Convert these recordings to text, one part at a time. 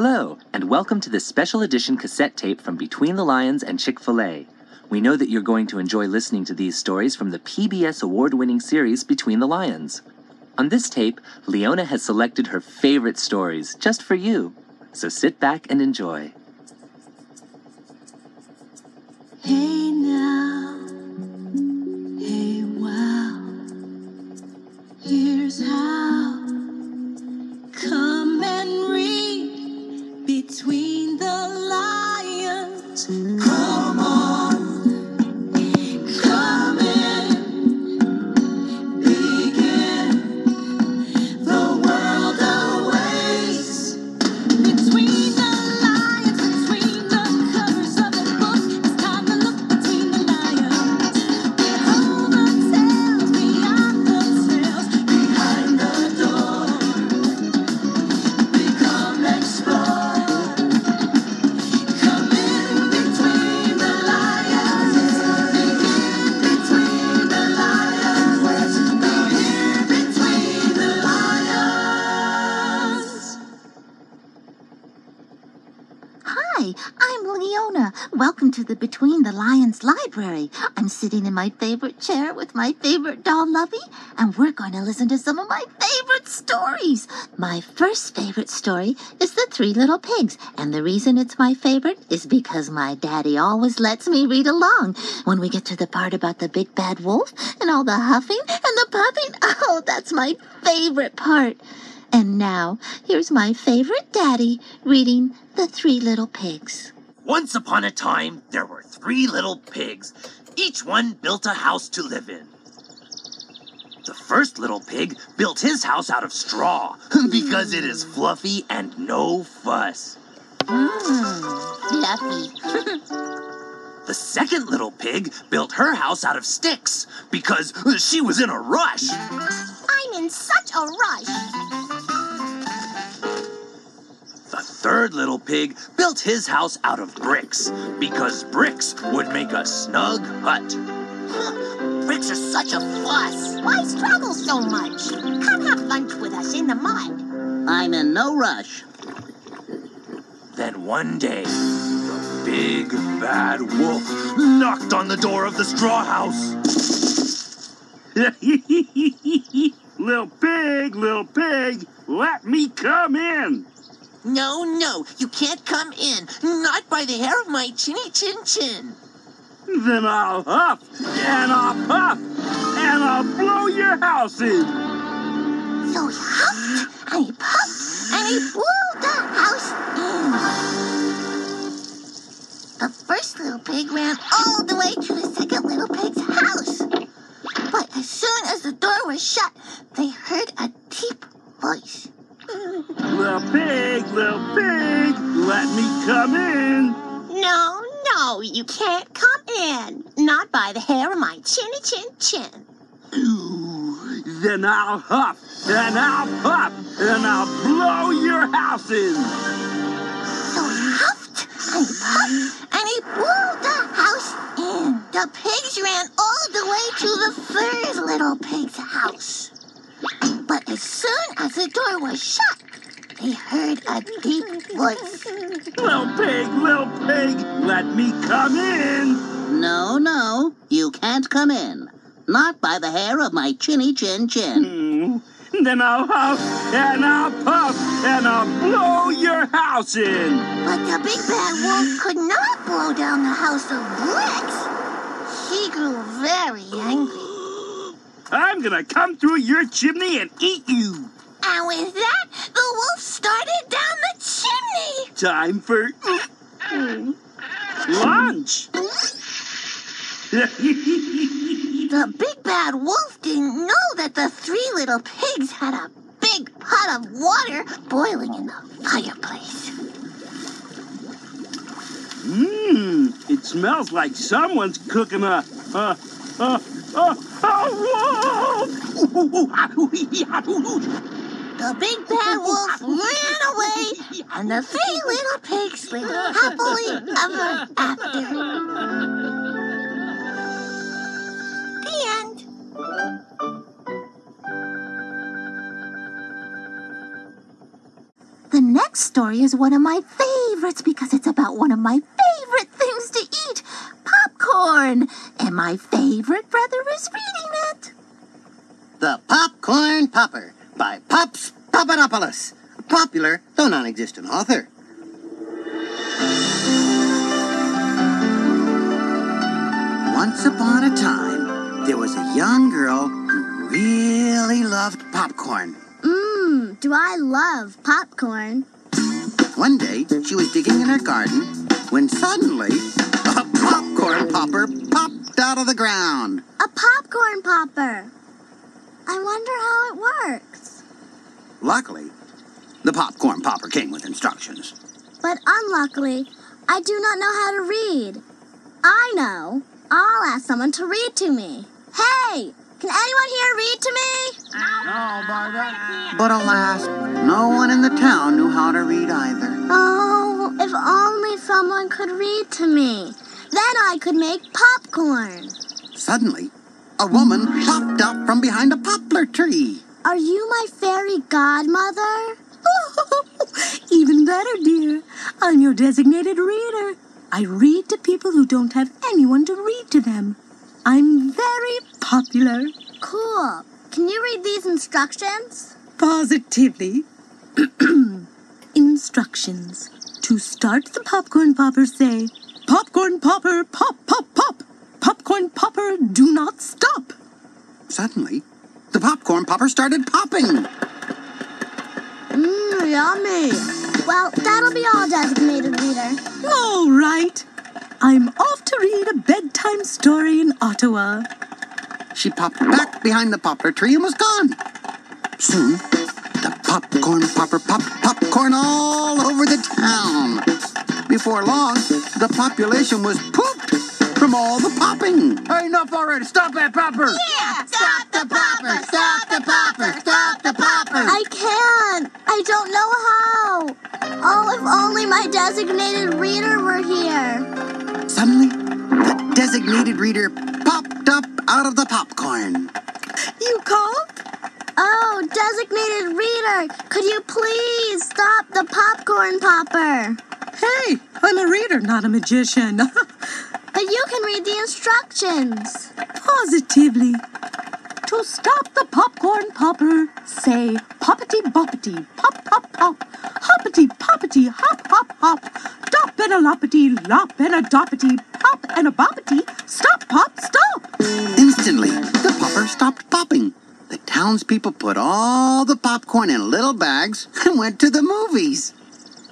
Hello, and welcome to this special edition cassette tape from Between the Lions and Chick fil A. We know that you're going to enjoy listening to these stories from the PBS award winning series Between the Lions. On this tape, Leona has selected her favorite stories just for you. So sit back and enjoy. Hey lions. The Between the Lions Library. I'm sitting in my favorite chair with my favorite doll, Lovey, and we're going to listen to some of my favorite stories. My first favorite story is The Three Little Pigs, and the reason it's my favorite is because my daddy always lets me read along. When we get to the part about the big bad wolf and all the huffing and the puffing, oh, that's my favorite part. And now, here's my favorite daddy reading The Three Little Pigs. Once upon a time, there were three little pigs. Each one built a house to live in. The first little pig built his house out of straw because it is fluffy and no fuss. Mmm, Fluffy. The second little pig built her house out of sticks because she was in a rush. I'm in such a rush. Third little pig built his house out of bricks because bricks would make a snug hut. Bricks are such a fuss. Why struggle so much? Come have lunch with us in the mud. I'm in no rush. Then one day, the big bad wolf knocked on the door of the straw house. little pig, little pig, let me come in. No, no, you can't come in. Not by the hair of my chinny chin chin. Then I'll huff and I'll puff and I'll blow your house in. So he huffed and he puffed and he blew the house in. The first little pig ran all the way to the second little pig's house. But as soon as the door was shut, they heard a deep voice. Little pig, little pig, let me come in. No, no, you can't come in. Not by the hair of my chinny chin chin. Ooh, then I'll huff and I'll puff and I'll blow your house in. So he huffed and he puffed and he blew the house in. The pigs ran all the way to the third little pig's house. But as soon as the door was shut, they heard a deep voice. Little pig, little pig, let me come in. No, no, you can't come in. Not by the hair of my chinny chin chin. Hmm, Then I'll huff and I'll puff and I'll blow your house in. But the big bad wolf could not blow down the house of bricks. He grew very angry. I'm gonna come through your chimney and eat you. Oh, and with that, the wolf started down the chimney. Time for mm-hmm. lunch. The big bad wolf didn't know that the three little pigs had a big pot of water boiling in the fireplace. Mmm, it smells like someone's cooking a, a, a, a, a wolf. The big bad wolf ran away, and the three little pigs lived happily ever after. The end. The next story is one of my favorites because it's about one of my favorite things to eat popcorn. And my favorite brother is reading it. The Popcorn Popper by Pops Papadopoulos, a popular though non-existent author. Once upon a time, there was a young girl who really loved popcorn. Mmm, do I love popcorn. One day, she was digging in her garden when suddenly out of the ground. A popcorn popper. I wonder how it works. Luckily, the popcorn popper came with instructions. But unluckily, I do not know how to read. I know. I'll ask someone to read to me. Hey, can anyone here read to me? No, Barbara. But alas, no one in the town knew how to read either. Oh, if only someone could read to me. Then I could make popcorn. Suddenly, a woman popped up from behind a poplar tree. Are you my fairy godmother? Even better, dear. I'm your designated reader. I read to people who don't have anyone to read to them. I'm very popular. Cool. Can you read these instructions? Positively. Instructions. To start the popcorn popper, say, Popcorn popper, pop, pop, pop. Popcorn popper, do not stop. Suddenly, the popcorn popper started popping. Mmm, yummy. Well, that'll be all, designated reader. All right. I'm off to read a bedtime story in Ottawa. She popped back behind the poplar tree and was gone. Soon, the popcorn popper popped popcorn all over the town. Before long, the population was pooped from all the popping. Hey, enough already. Stop that popper. Yeah, stop the popper, stop the popper, stop the popper. I can't. I don't know how. Oh, if only my designated reader were here. Suddenly, the designated reader popped up out of the popcorn. You called? Oh, designated reader, could you please stop the popcorn popper? Hey, I'm a reader, not a magician. But you can read the instructions. Positively. To stop the popcorn popper, say poppity boppity, pop pop pop, hoppity poppity, hop hop hop, dop and a loppity, lop and a doppity, pop and a boppity, stop pop stop. Instantly, the popper stopped popping. The townspeople put all the popcorn in little bags and went to the movies.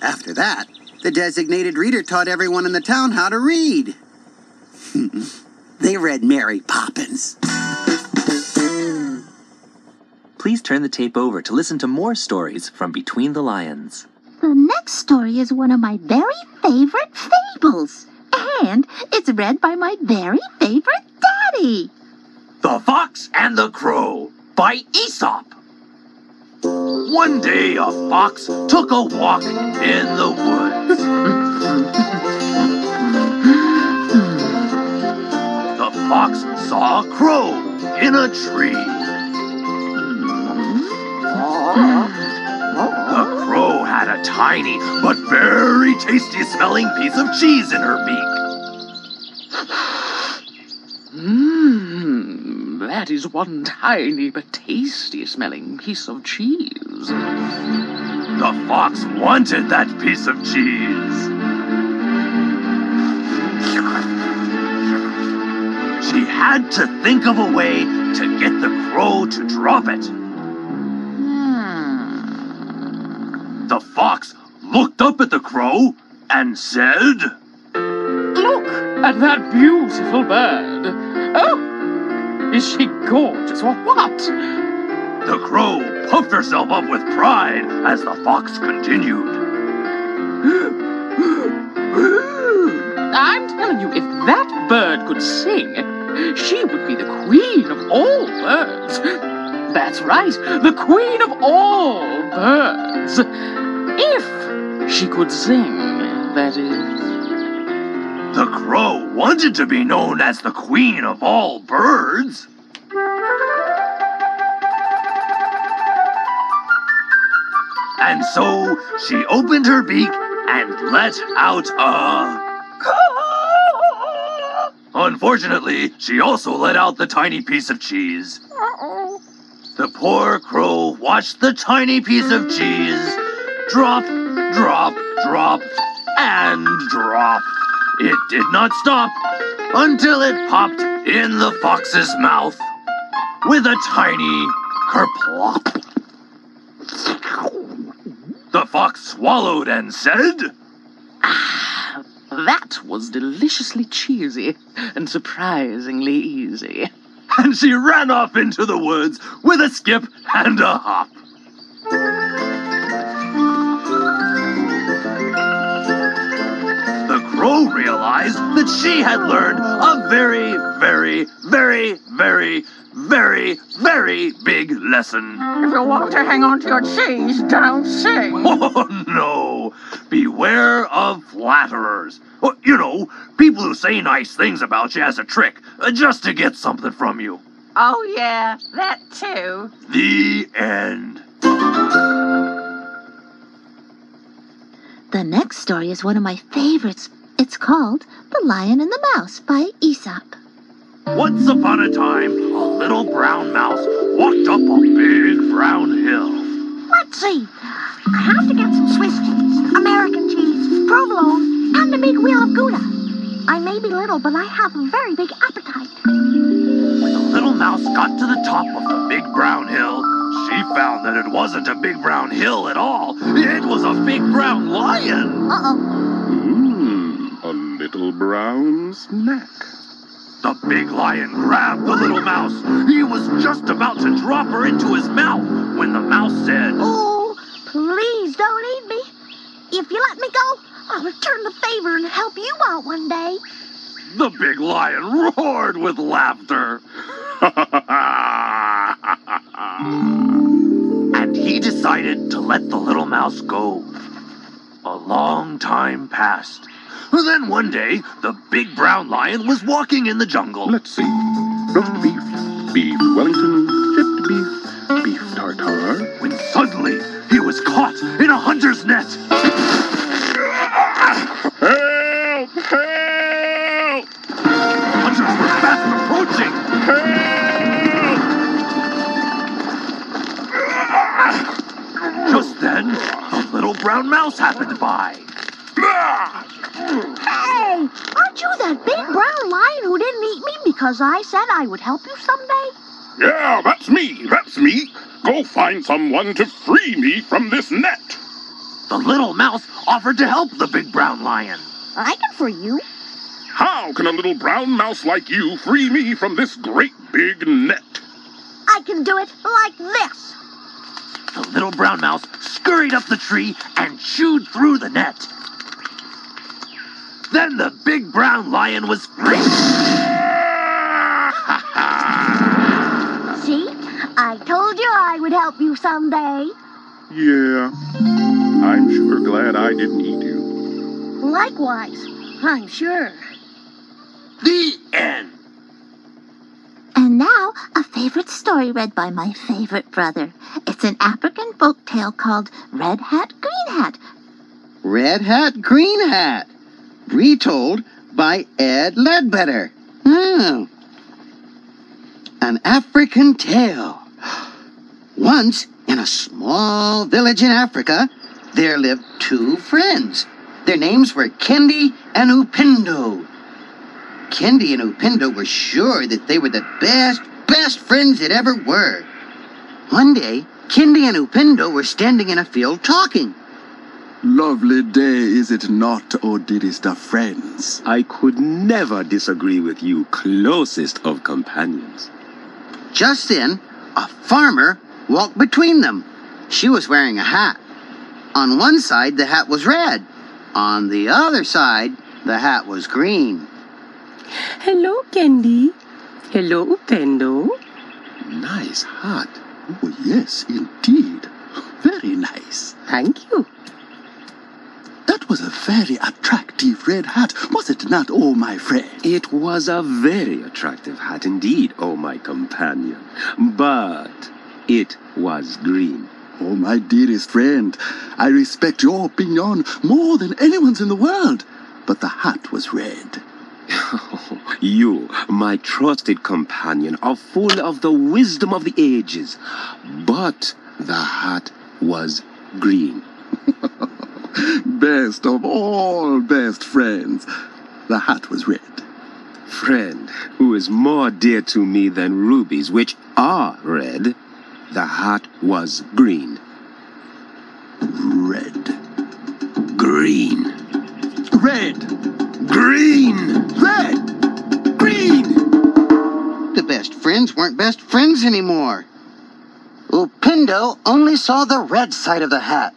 After that, the designated reader taught everyone in the town how to read. they read Mary Poppins. Please turn the tape over to listen to more stories from Between the Lions. The next story is one of my very favorite fables. And it's read by my very favorite daddy. The Fox and the Crow by Aesop. One day a fox took a walk in the woods. the fox saw a crow in a tree. The crow had a tiny but very tasty smelling piece of cheese in her beak. Mmm, that is one tiny but tasty smelling piece of cheese. The fox wanted that piece of cheese. She had to think of a way to get the crow to drop it. Hmm. The fox looked up at the crow and said, Look at that beautiful bird. Oh, is she gorgeous or what? The crow puffed herself up with pride as the fox continued. I'm telling you, if that bird could sing, she would be the queen of all birds. That's right, the queen of all birds. If she could sing, that is. The crow wanted to be known as the queen of all birds. And so she opened her beak and let out a. Unfortunately, she also let out the tiny piece of cheese. The poor crow watched the tiny piece of cheese drop, drop, drop, and drop. It did not stop until it popped in the fox's mouth with a tiny kerplop. The fox swallowed and said, ah, That was deliciously cheesy and surprisingly easy. and she ran off into the woods with a skip and a hop. Realized that she had learned a very, very, very, very, very, very big lesson. If you want to hang on to your cheese, don't sing. Oh no! Beware of flatterers. You know, people who say nice things about you as a trick, uh, just to get something from you. Oh, yeah, that too. The end. The next story is one of my favorites. It's called The Lion and the Mouse by Aesop. Once upon a time, a little brown mouse walked up a big brown hill. Let's see. I have to get some Swiss cheese, American cheese, provolone, and a big wheel of Gouda. I may be little, but I have a very big appetite. When the little mouse got to the top of the big brown hill, she found that it wasn't a big brown hill at all. It was a big brown lion. Uh-oh. A little brown snack. The big lion grabbed the little mouse. He was just about to drop her into his mouth when the mouse said, Oh, please don't eat me. If you let me go, I'll return the favor and help you out one day. The big lion roared with laughter. and he decided to let the little mouse go. A long time passed. Then one day, the big brown lion was walking in the jungle. Let's see. Roast beef, beef Wellington, chipped beef, beef tartare. When suddenly, he was caught in a hunter's net. Help! Help! Hunters were fast approaching. Help! Just then, a little brown mouse happened by. Hey, aren't you that big brown lion who didn't eat me because I said I would help you someday? Yeah, that's me. That's me. Go find someone to free me from this net. The little mouse offered to help the big brown lion. I can free you. How can a little brown mouse like you free me from this great big net? I can do it like this. The little brown mouse scurried up the tree and chewed through the net. Then the big brown lion was free. See? I told you I would help you someday. Yeah. I'm sure glad I didn't eat you. Likewise, I'm sure. the end. And now, a favorite story read by my favorite brother. It's an African folk tale called Red Hat, Green Hat. Red Hat, Green Hat. Retold by Ed Ledbetter. Hmm. An African tale. Once, in a small village in Africa, there lived two friends. Their names were Kendi and Upendo. Kendi and Upendo were sure that they were the best, best friends that ever were. One day, Kendi and Upendo were standing in a field talking. Lovely day, is it not, O dearest of friends? I could never disagree with you, closest of companions. Just then, a farmer walked between them. She was wearing a hat. On one side, the hat was red. On the other side, the hat was green. Hello, Kendi. Hello, Upendo. Nice hat. Oh, yes, indeed. Very nice. Thank you. That was a very attractive red hat, was it not, oh my friend? It was a very attractive hat indeed, oh my companion. But it was green. Oh, my dearest friend, I respect your opinion more than anyone's in the world. But the hat was red. You, my trusted companion, are full of the wisdom of the ages. But the hat was green. Best of all best friends. The hat was red. Friend, who is more dear to me than rubies, which are red, the hat was green. Red. Green. Red. Green. Red. Green. The best friends weren't best friends anymore. Upendo only saw the red side of the hat.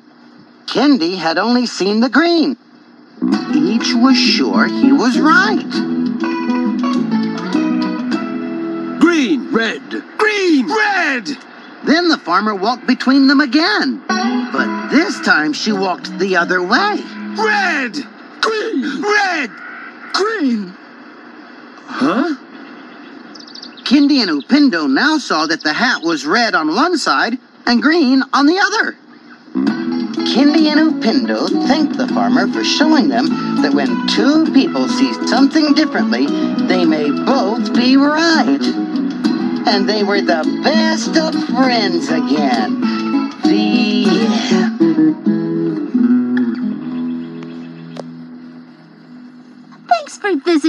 Kendi had only seen the green. Each was sure he was right. Green. Red. Green. Red. Then the farmer walked between them again. But this time she walked the other way. Red. Green. Red. Green. Huh? Kendi and Upendo now saw that the hat was red on one side and green on the other. Kendi and Upendo thanked the farmer for showing them that when two people see something differently, they may both be right. And they were the best of friends again. The end.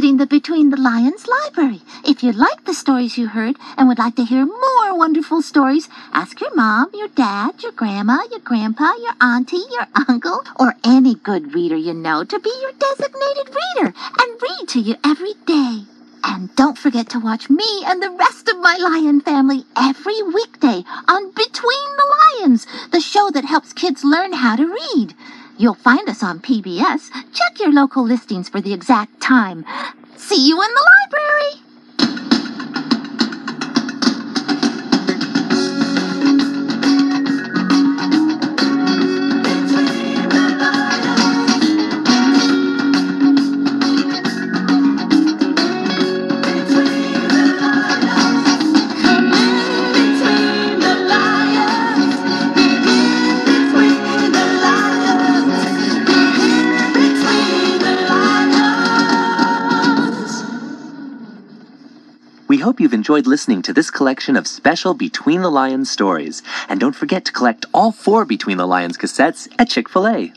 Visiting the Between the Lions Library. If you like the stories you heard and would like to hear more wonderful stories, ask your mom, your dad, your grandma, your grandpa, your auntie, your uncle, or any good reader you know to be your designated reader and read to you every day. And don't forget to watch me and the rest of my lion family every weekday on Between the Lions, the show that helps kids learn how to read. You'll find us on PBS. Check your local listings for the exact time. See you in the library! Enjoyed listening to this collection of special Between the Lions stories. And don't forget to collect all four Between the Lions cassettes at Chick fil A.